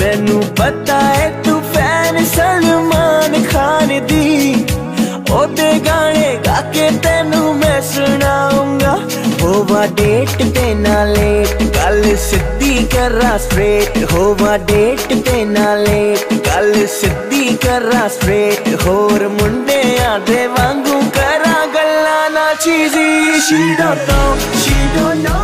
ਮੈਨੂੰ ਪਤਾ ਹੈ ਤੂੰ ਫੈਨ ਸਲਮਾਨ ਖਾਨ ਦੀ ਉਹਦੇ ਗਾਣੇ ਗਾ ਕੇ ਤੈਨੂੰ ਮੈਂ ਸੁਣਾਉਂਗਾ ਹੋਵਾ ਡੇਟ ਤੇ ਨਾ ਲੇਟ ਗੱਲ ਸਿੱਧੀ ਕਰਾਂ ਸਟ੍ਰੇਟ ਹੋਵਾ ਡੇਟ ਤੇ ਨਾ ਲੇਟ ਗੱਲ ਸਿੱਧੀ ਕਰਾਂ ਸਟ੍ਰੇਟ ਹੋਰ ਮੁੰਡਿਆਂ ਦੇ ਵਾਂਗੂ ਕਰਾਂ ਗੱਲਾਂ ਨਾ ਚੀਜ਼ੀ she don't know she don't know